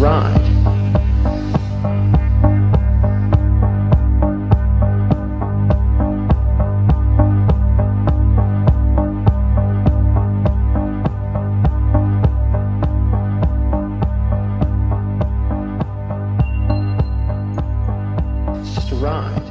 ride. It's just a ride.